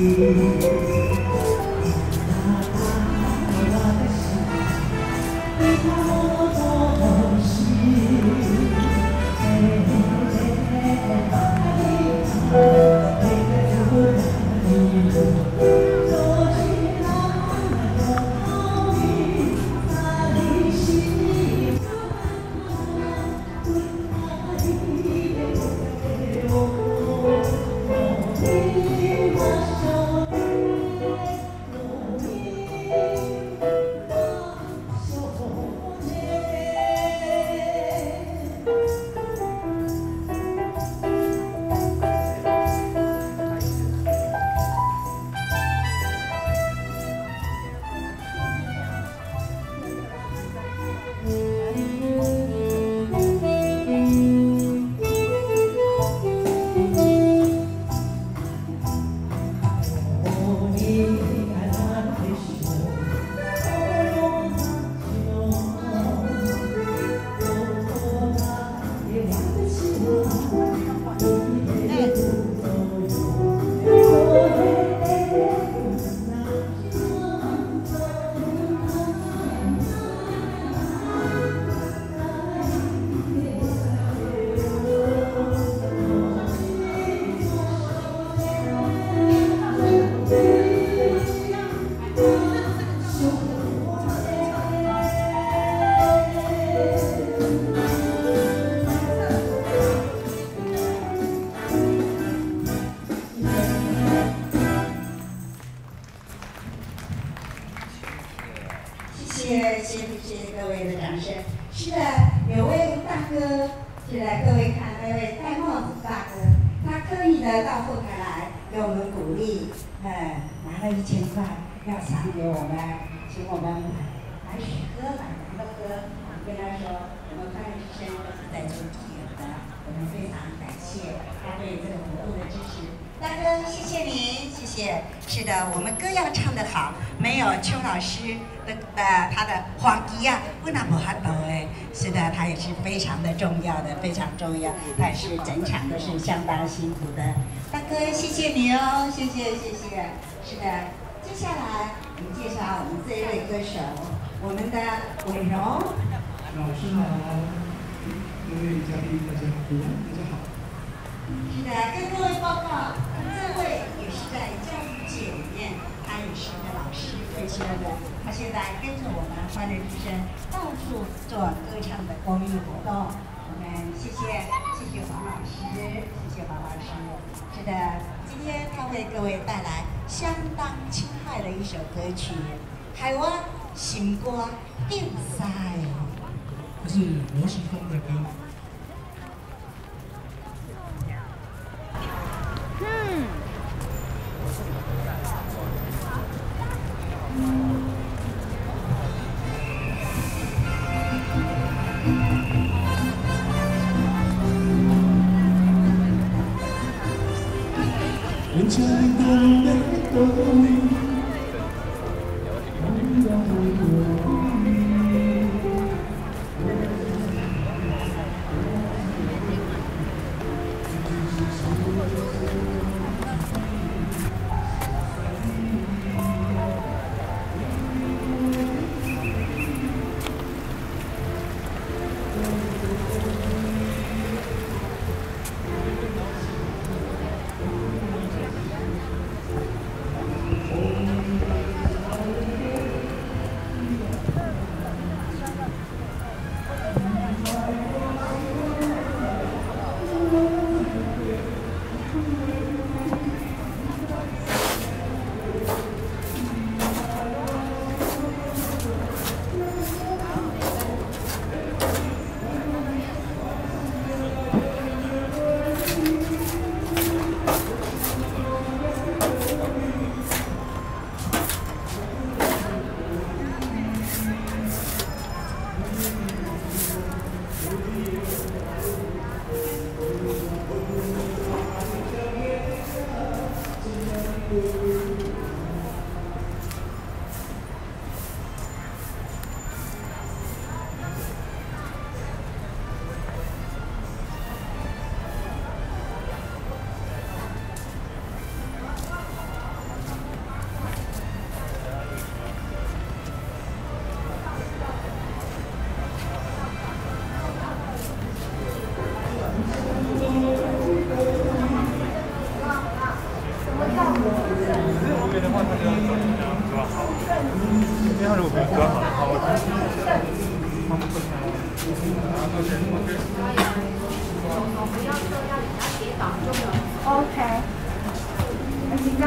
you. 谢我跟他说，我们翻译之声都是在做义勇的，我们非常感谢他对这个活动的支持。大哥，谢谢您，谢谢。是的，我们歌要唱得好，没有邱老师的呃他的黄吉呀，不能不哈抖哎。是的，他也是非常的重要的，非常重要。但是整场都是相当辛苦的。大哥，谢谢你哦，谢谢谢谢。是的，接下来我们介绍我们这一位歌手，我们的伟荣。老师好，各位嘉宾大家好，大家好。是的，跟各位报告，这位也是在教育界里面，他也是一个老师退休的，他现在跟着我们欢乐之声到处做歌唱的公益活动。我们谢谢谢谢黄老师，谢谢黄老师。是的，今天他为各位带来相当轻快的一首歌曲《海湾新歌定赛》。这是罗时丰的歌。嗯。人家的泪都这样抓好，因为他如果没有抓好的话，我他们会看到。OK，几张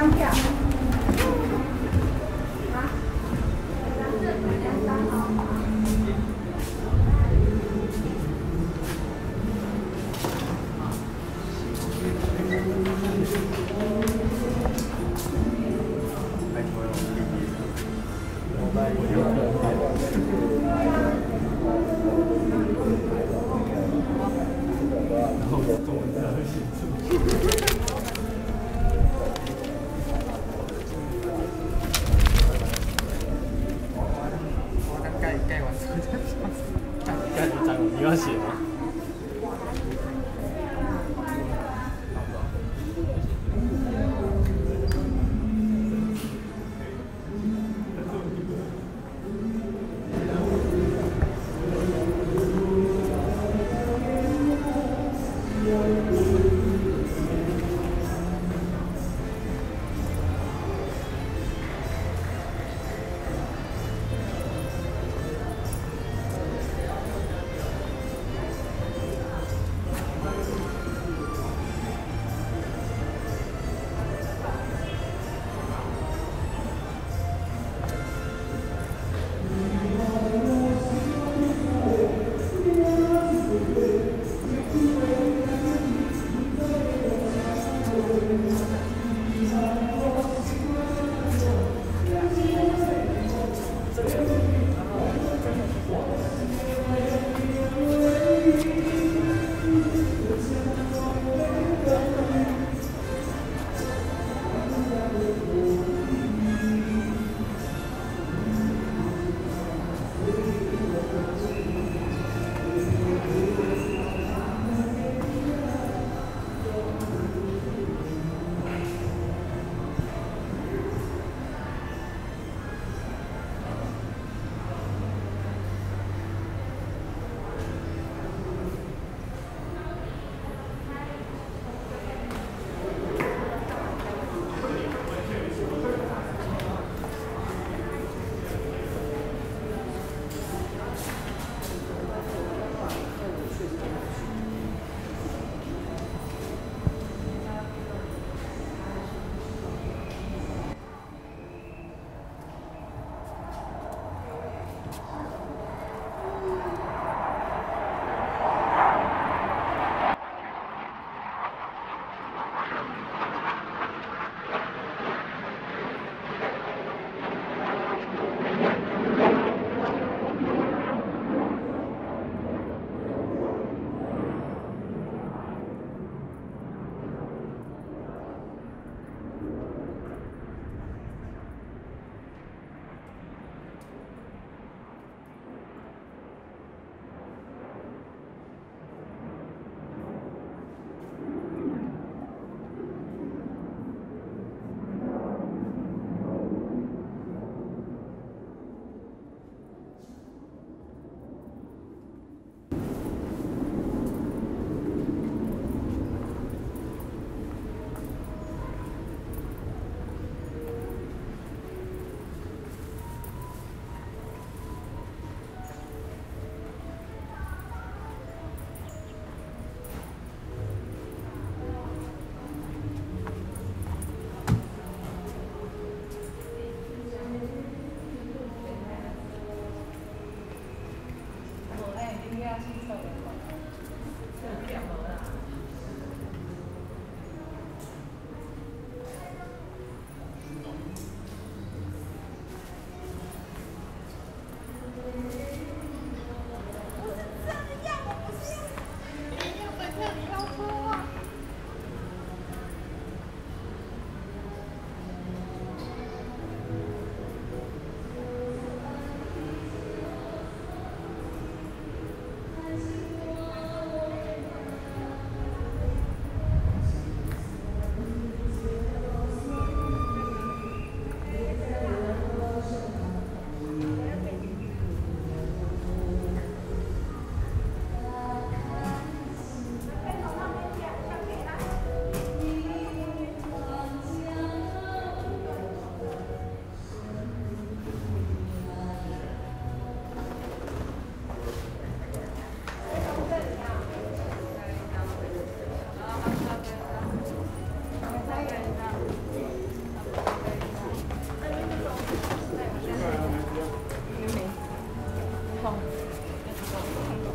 감사합니다.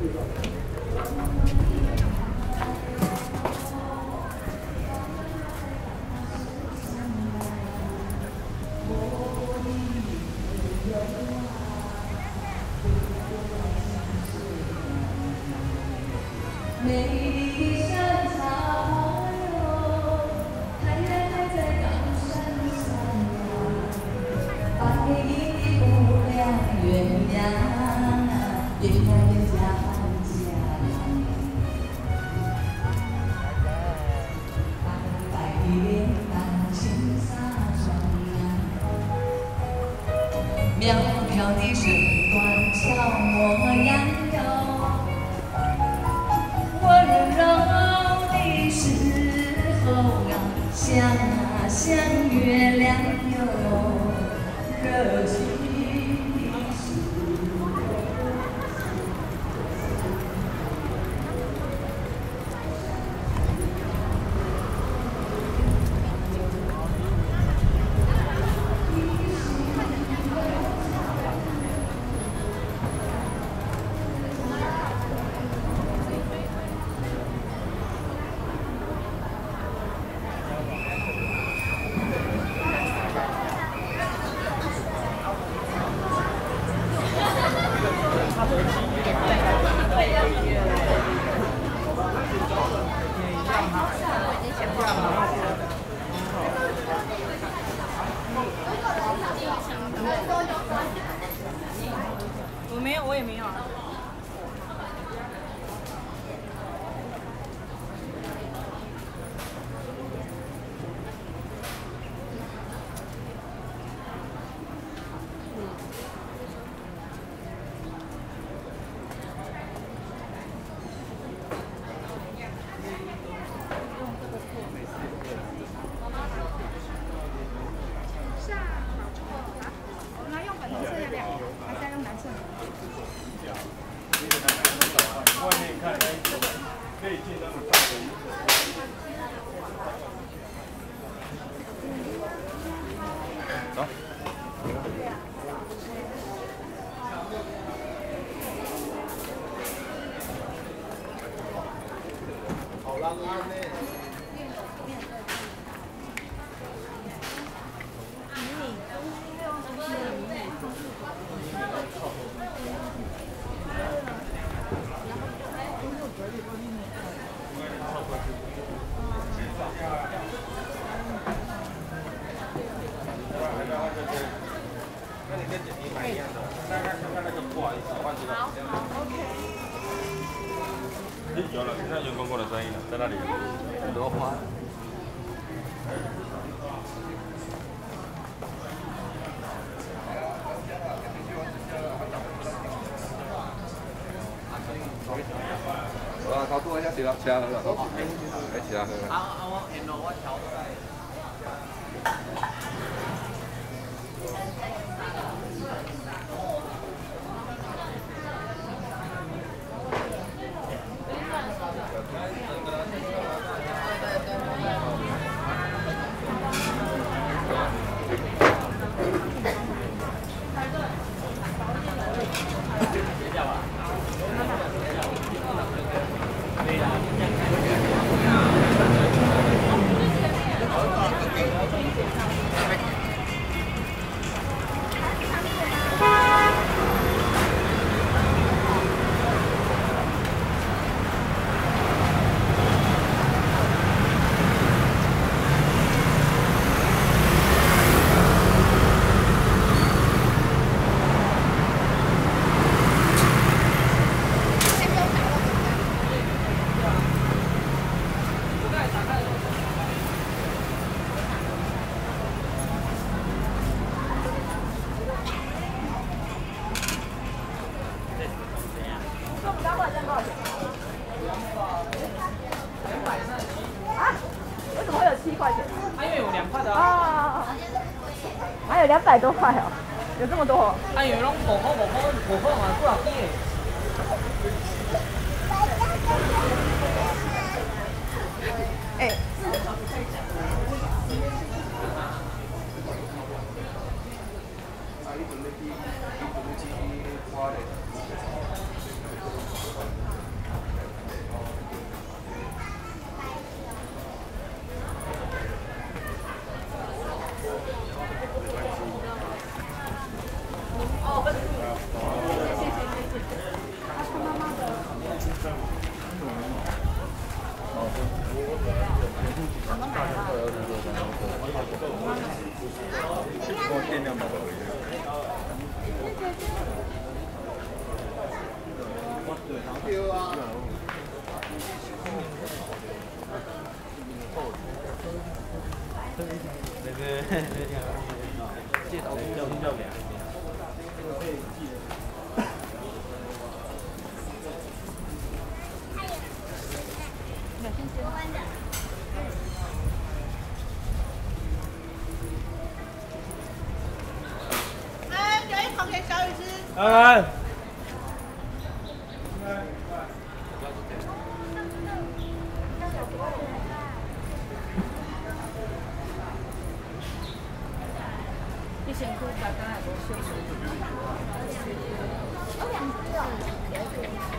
감사합니다. 我先起了，起了，起，好，我我。Để về chế độ. ơi. Hãy subscribe cho kênh Ghiền Mì Gõ Để không